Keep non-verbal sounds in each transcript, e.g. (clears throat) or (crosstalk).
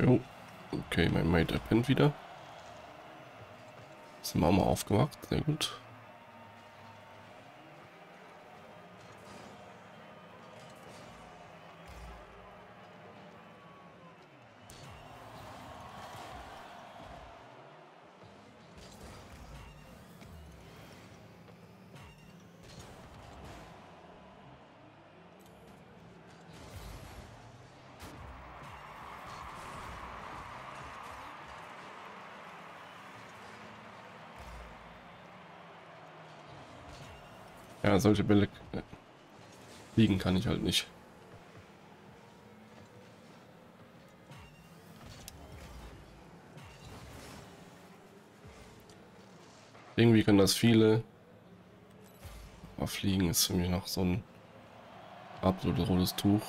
Jo. Okay, mein Mate pennt wieder. Wir auch mal aufgewacht. Sehr gut. Ja, solche Bälle äh, liegen kann ich halt nicht. Irgendwie können das viele. Aber Fliegen ist für mich noch so ein absolut rotes Tuch.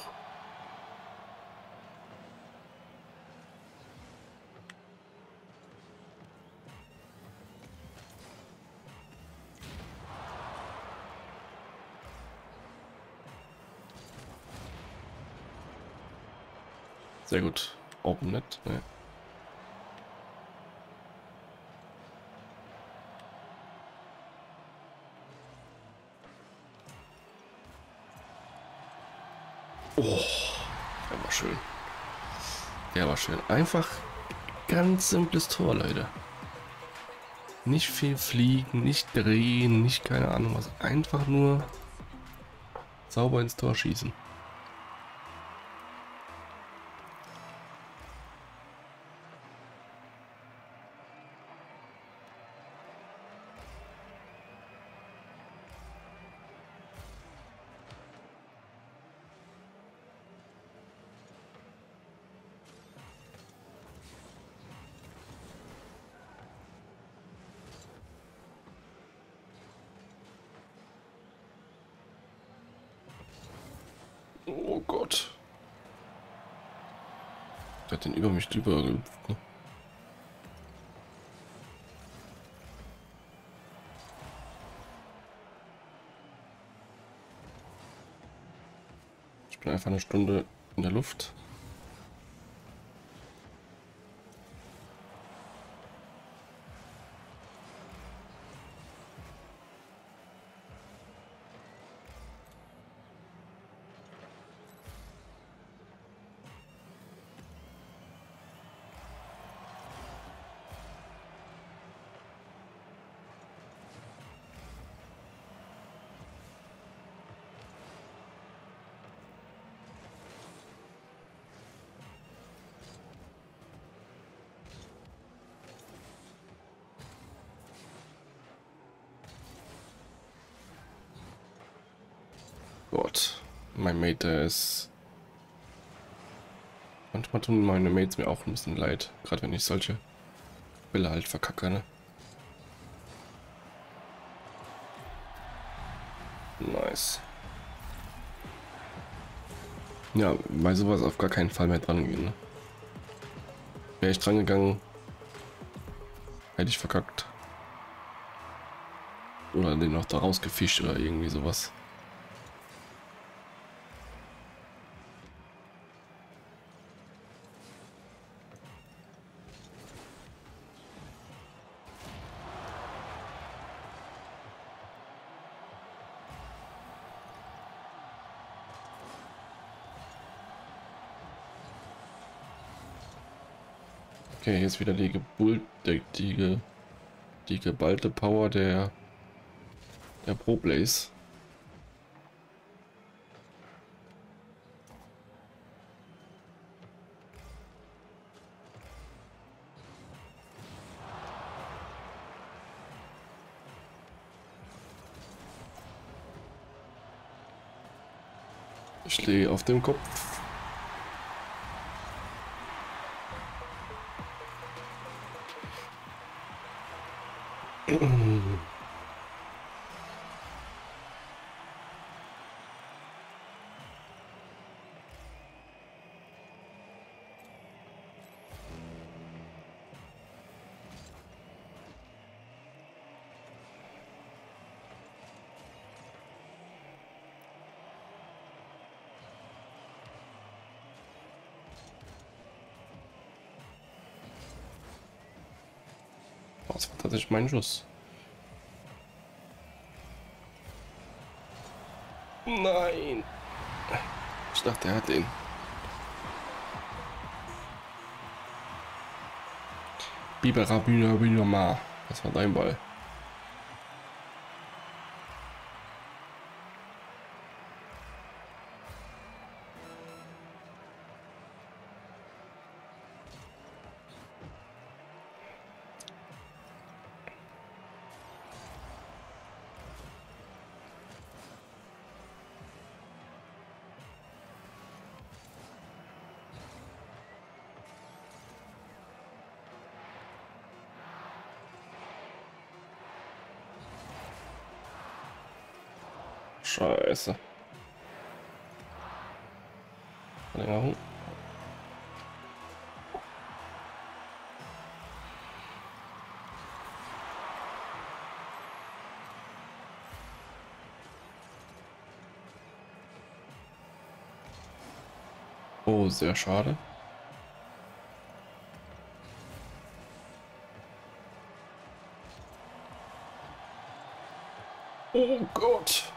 Sehr gut. OpenNet. Ne. Oh, der war schön. Der war schön. Einfach ganz simples Tor, Leute. Nicht viel fliegen, nicht drehen, nicht keine Ahnung was. Einfach nur sauber ins Tor schießen. Oh Gott. Der hat den über mich drüber gehüpft, ne? Ich bin einfach eine Stunde in der Luft. Gott, mein Mate, der ist... Manchmal tun meine Mates mir auch ein bisschen leid, gerade wenn ich solche Bälle halt verkacke, ne? Nice. Ja, bei sowas auf gar keinen Fall mehr dran gehen. Ne? Wäre ich dran gegangen, hätte ich verkackt. Oder den noch da rausgefischt oder irgendwie sowas. Okay, hier ist wieder die, Gebull die, die, die geballte Power der, der Pro Blaze. Ich stehe auf dem Kopf. mm (clears throat) das war tatsächlich mein Schuss. Nein. Ich dachte, er hat den. Biberabüner Bühner Das war dein Ball. Scheiße. Verlängerung. Oh, sehr schade. Oh Gott.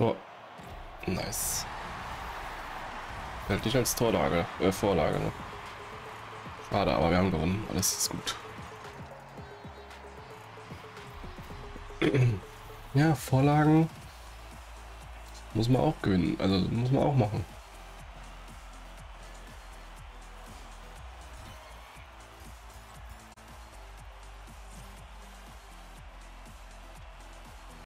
Tor. Nice. Hält nicht als Torlage, äh, Vorlage, ne? Schade, aber wir haben gewonnen. Alles ist gut. (clears throat) ja, Vorlagen muss man auch gewinnen. Also muss man auch machen.